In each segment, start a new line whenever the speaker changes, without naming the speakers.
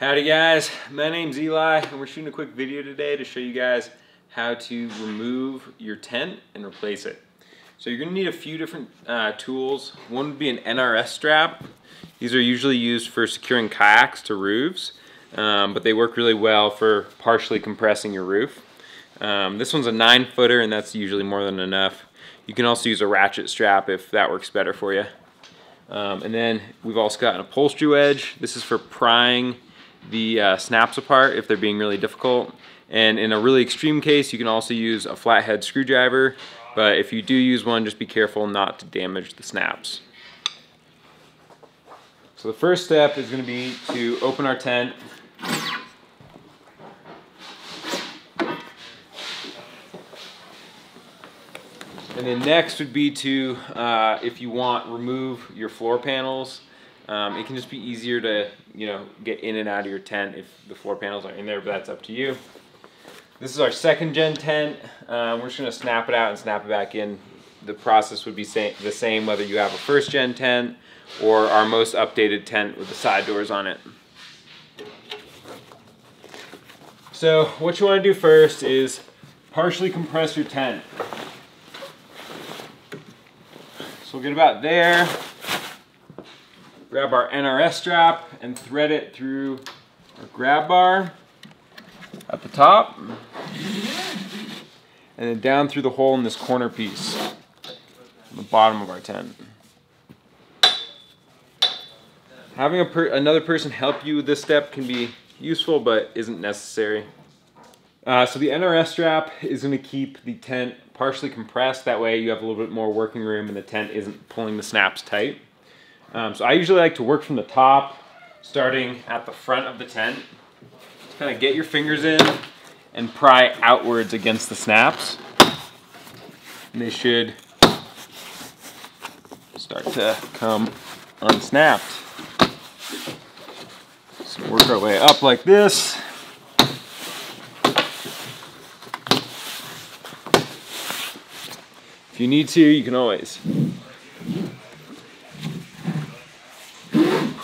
Howdy guys, my name's Eli and we're shooting a quick video today to show you guys how to remove your tent and replace it. So you're to need a few different uh, tools. One would be an NRS strap. These are usually used for securing kayaks to roofs, um, but they work really well for partially compressing your roof. Um, this one's a 9 footer and that's usually more than enough. You can also use a ratchet strap if that works better for you. Um, and then we've also got an upholstery wedge. This is for prying the uh, snaps apart if they're being really difficult. And in a really extreme case, you can also use a flathead screwdriver, but if you do use one, just be careful not to damage the snaps. So the first step is going to be to open our tent. And then next would be to, uh, if you want, remove your floor panels um, it can just be easier to, you know, get in and out of your tent if the floor panels are in there, but that's up to you. This is our second gen tent. Um, we're just gonna snap it out and snap it back in. The process would be the same whether you have a first gen tent or our most updated tent with the side doors on it. So what you wanna do first is partially compress your tent. So we'll get about there grab our NRS strap and thread it through our grab bar at the top and then down through the hole in this corner piece on the bottom of our tent. Having per another person help you with this step can be useful but isn't necessary. Uh, so the NRS strap is going to keep the tent partially compressed. That way you have a little bit more working room and the tent isn't pulling the snaps tight. Um, so I usually like to work from the top, starting at the front of the tent. Just kind of get your fingers in and pry outwards against the snaps. And they should start to come unsnapped. So work our way up like this. If you need to, you can always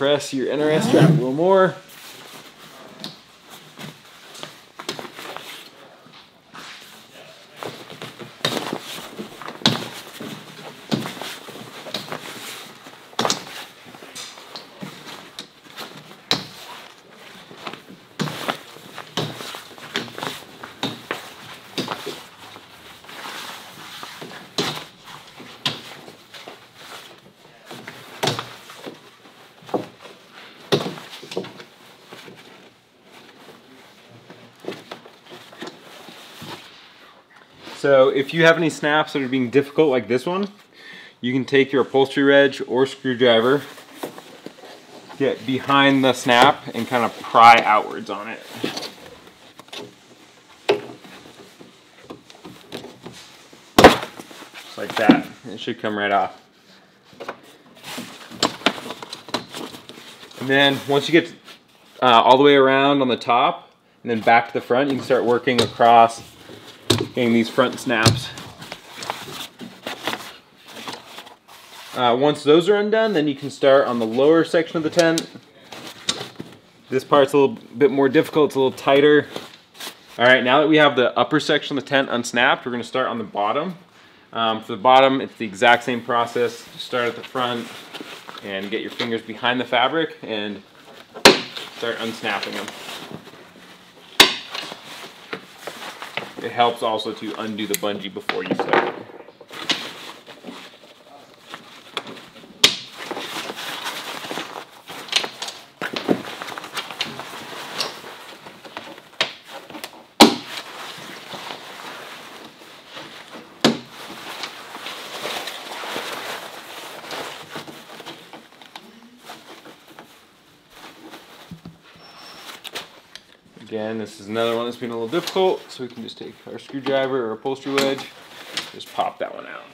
press your strap a little more. So if you have any snaps that are being difficult like this one, you can take your upholstery wedge or screwdriver, get behind the snap and kind of pry outwards on it. Just like that. It should come right off. And then once you get uh, all the way around on the top and then back to the front, you can start working across getting these front snaps. Uh, once those are undone, then you can start on the lower section of the tent. This part's a little bit more difficult, it's a little tighter. All right, now that we have the upper section of the tent unsnapped, we're gonna start on the bottom. Um, for the bottom, it's the exact same process. Start at the front and get your fingers behind the fabric and start unsnapping them. It helps also to undo the bungee before you start. Again, this is another one that's been a little difficult, so we can just take our screwdriver or upholstery wedge, just pop that one out.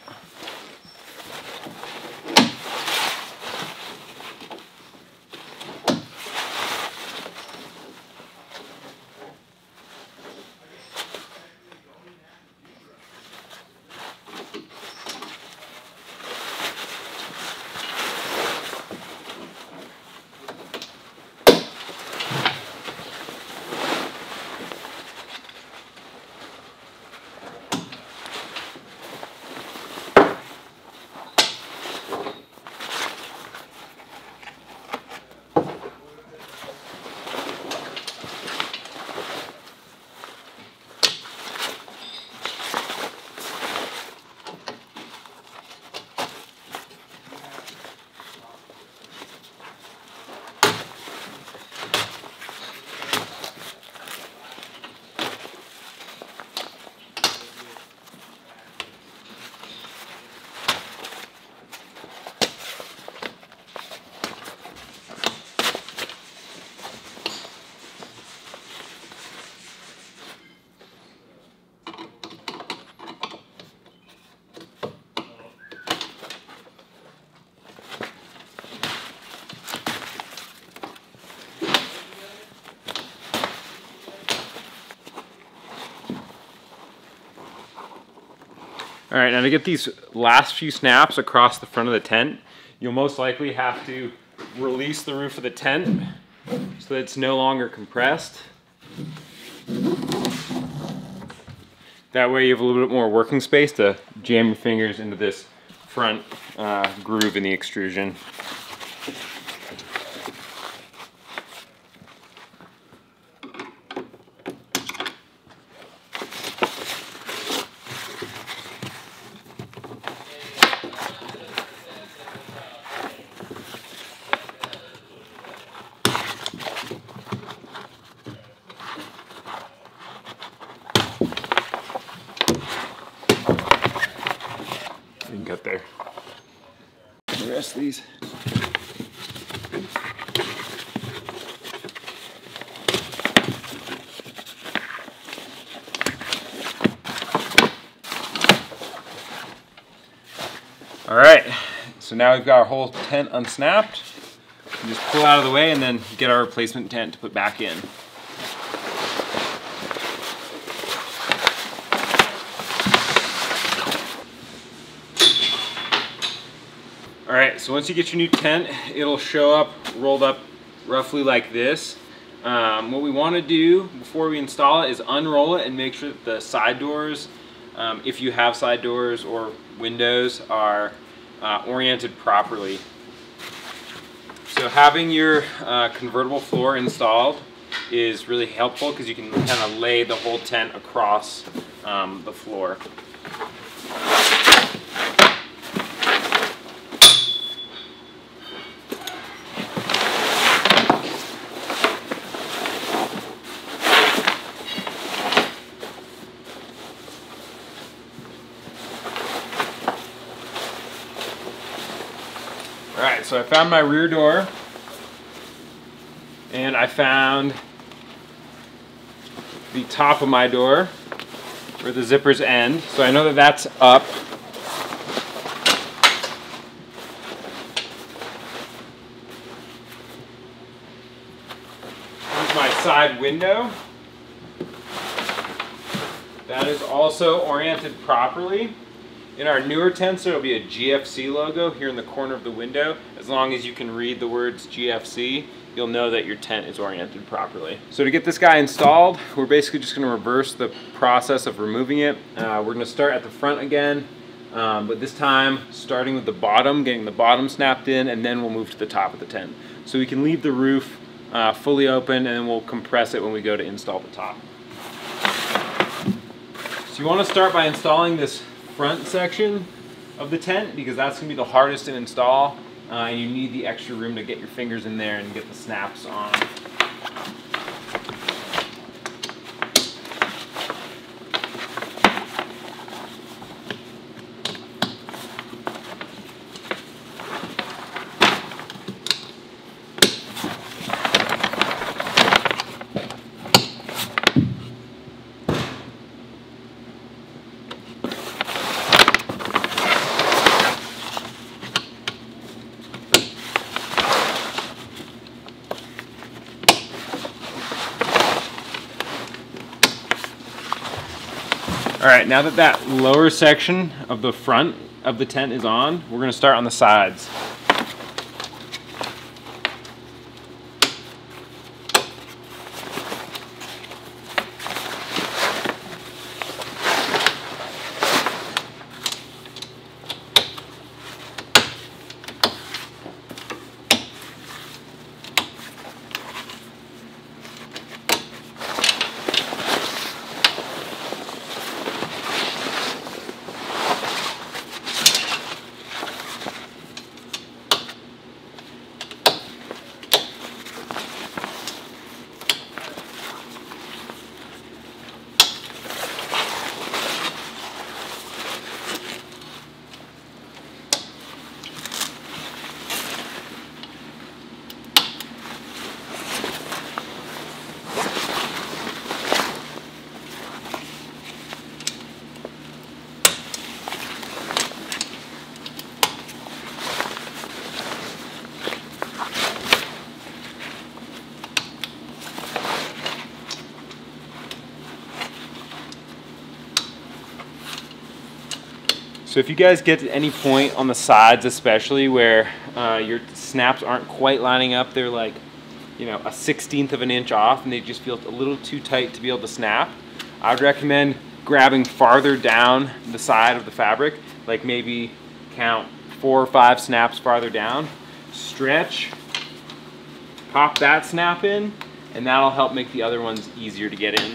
All right, now to get these last few snaps across the front of the tent, you'll most likely have to release the roof of the tent so that it's no longer compressed. That way you have a little bit more working space to jam your fingers into this front uh, groove in the extrusion. You can cut there. The rest of these. All right, so now we've got our whole tent unsnapped. We just pull out of the way and then get our replacement tent to put back in. All right, so once you get your new tent, it'll show up rolled up roughly like this. Um, what we want to do before we install it is unroll it and make sure that the side doors, um, if you have side doors or windows, are uh, oriented properly. So having your uh, convertible floor installed is really helpful because you can kind of lay the whole tent across um, the floor. So I found my rear door and I found the top of my door where the zippers end. So I know that that's up. Here's my side window. That is also oriented properly. In our newer tents, there will be a GFC logo here in the corner of the window. As long as you can read the words GFC, you'll know that your tent is oriented properly. So to get this guy installed, we're basically just gonna reverse the process of removing it. Uh, we're gonna start at the front again, um, but this time starting with the bottom, getting the bottom snapped in, and then we'll move to the top of the tent. So we can leave the roof uh, fully open and we'll compress it when we go to install the top. So you wanna start by installing this front section of the tent because that's going to be the hardest to install uh, and you need the extra room to get your fingers in there and get the snaps on. Right, now that that lower section of the front of the tent is on, we're gonna start on the sides. So if you guys get to any point on the sides especially where uh, your snaps aren't quite lining up, they're like, you know, a 16th of an inch off and they just feel a little too tight to be able to snap, I would recommend grabbing farther down the side of the fabric, like maybe count four or five snaps farther down, stretch, pop that snap in, and that'll help make the other ones easier to get in.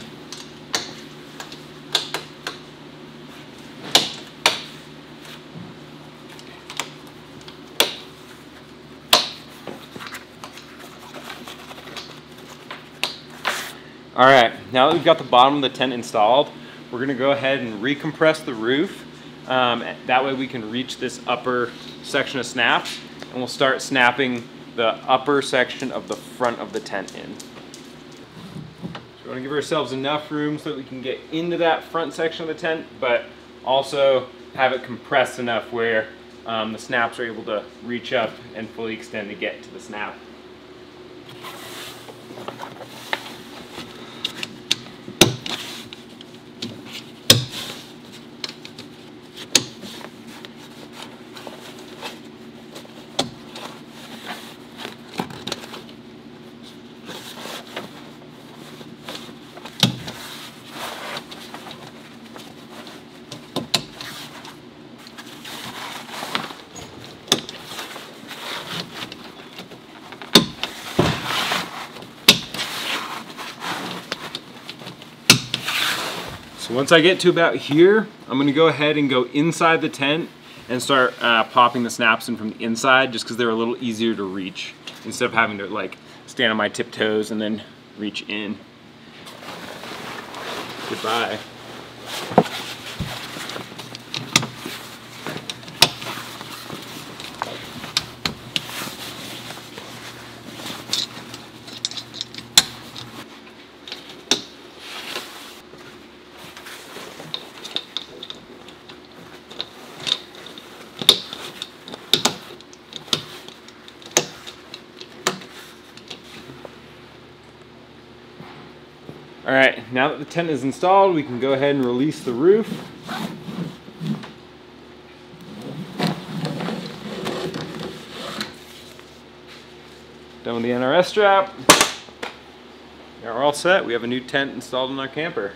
All right, now that we've got the bottom of the tent installed, we're gonna go ahead and recompress the roof. Um, that way we can reach this upper section of snaps and we'll start snapping the upper section of the front of the tent in. So we wanna give ourselves enough room so that we can get into that front section of the tent, but also have it compressed enough where um, the snaps are able to reach up and fully extend to get to the snap. Once I get to about here, I'm gonna go ahead and go inside the tent and start uh, popping the snaps in from the inside just because they're a little easier to reach instead of having to like stand on my tiptoes and then reach in. Goodbye. All right, now that the tent is installed, we can go ahead and release the roof. Done with the NRS strap. Now we're all set. We have a new tent installed in our camper.